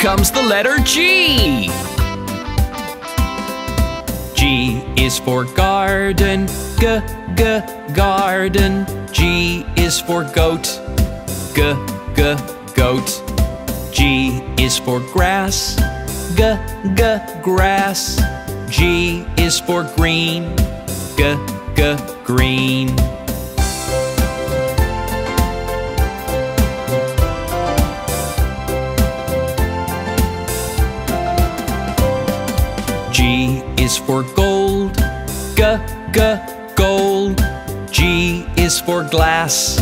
comes the letter G. G is for garden, g, g, garden. G is for goat, g, g, goat. G is for grass, g, g, grass. G is for green, g, g, green. G is for gold, g, g, gold. G is for glass,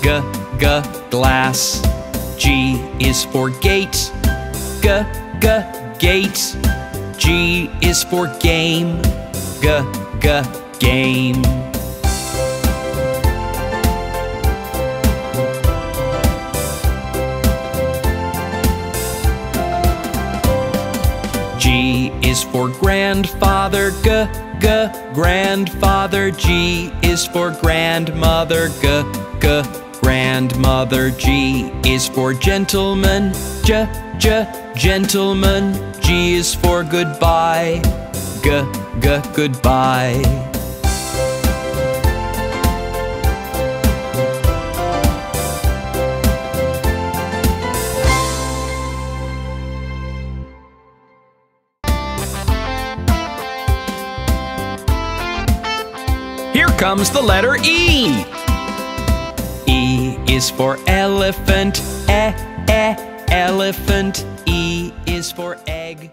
g, g, glass. G is for gate, g, g, gate. G is for game, g, g, game. G is for grandfather, g, g, grandfather. G is for grandmother, g, g, grandmother. G is for gentleman, j, j, gentleman. G is for goodbye, g, g, goodbye. Comes the letter E. E is for elephant, eh, eh, elephant. E is for egg.